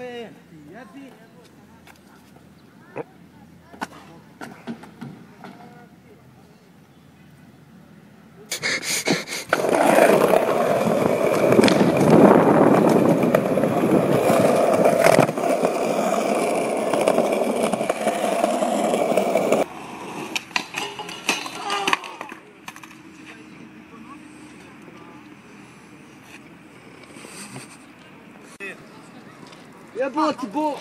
ya Pepe. يا بوت بو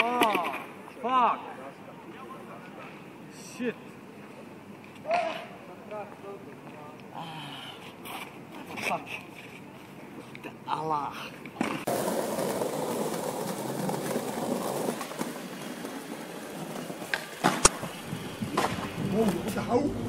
oh, fuck. Shit. Ah, fuck. Allah. Oh, begitu.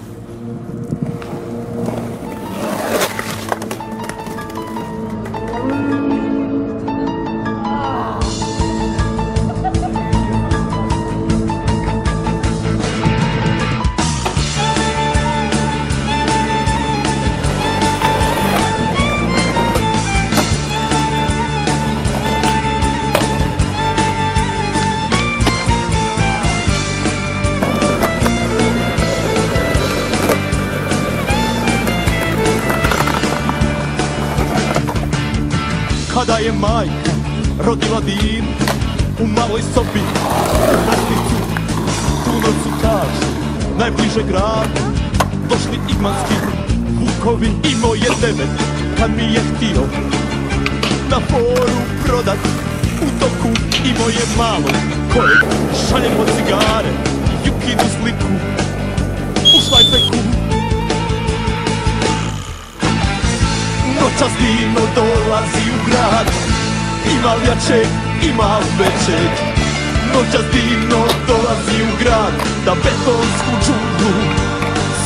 Kada je majka rodila din u maloj sobi. U vrtiću tu noću kažu najbliže gradu došli igmanski vukovi imao je devet kad mi je htio na foru prodat u toku imao je malo kojeg šaljemo cigare jukinu sliku u šlajpeku Noćas divno dolazi grad. Ima ljačeg, ima većeg Noćas divno dolazi u grad Da betonsku džunglu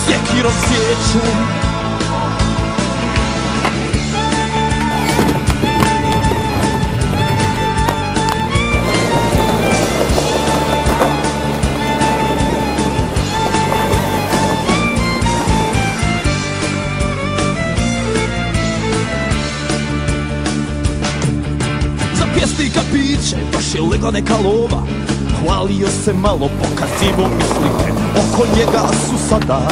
Sjekirom sjeću legla neka lova Hvalio se malo, pokazivo mi slike. Oko njega su sada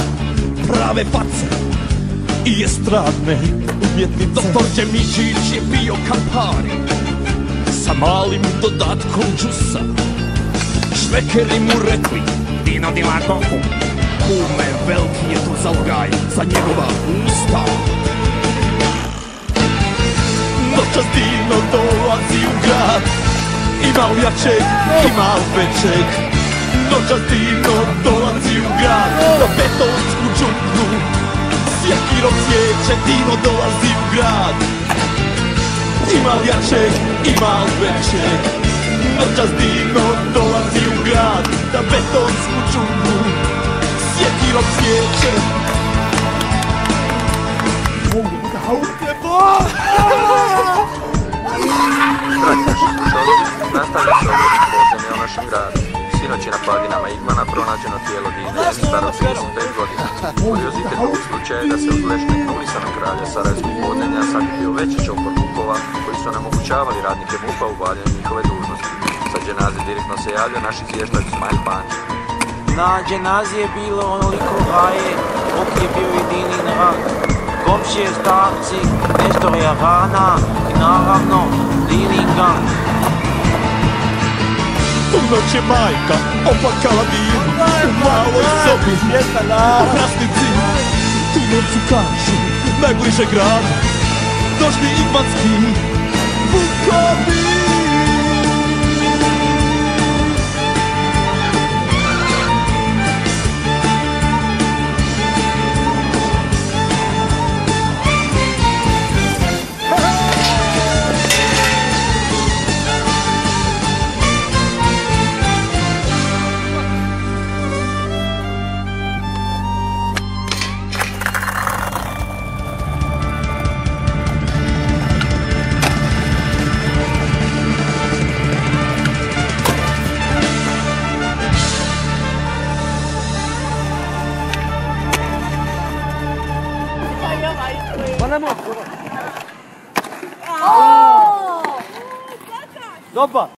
prave face I estradne umjetnice. Doktor Đemiđić je bio kampari Sa malim dodatkom džusa. Švekeri mu rekli Dino di Lagoku Kume, veliki je tu zalogaj Za njegova usta. Noćas divno dolazi u grad Ima li jačeg, ima li većeg Noćas divno dolazi u grad Na betonsku džunglu Sjekirom sjeće divno dolazi u grad Ima li jačeg, ima li većeg Noćas divno dolazi u grad Na betonsku džunglu Sjekirom sjeće gradu. Sinoć je na padinama Igmana pronađeno tijelo Dine, staro 35 godina. Kuriozitet ovog slučaja je da se od lešne knulisanog kralja Sarajevskog podzemlja sakrio veći čopor vukova koji su onemogućavali radnike MUPA u obavljanju njihove dužnosti. Sa dženaze direktno se javlja naš izvještač Smajl Pančić. Na dženazi je bilo onoliko raje, dok je bio jedinin rak. Komšije, starci, Nestor je rana i naravno Lininga. Tu noć je majka opakala din U maloj sobi u Hrasnici Tu noć su kažu najbliže gradu Olha a mão. Oh! Dopa!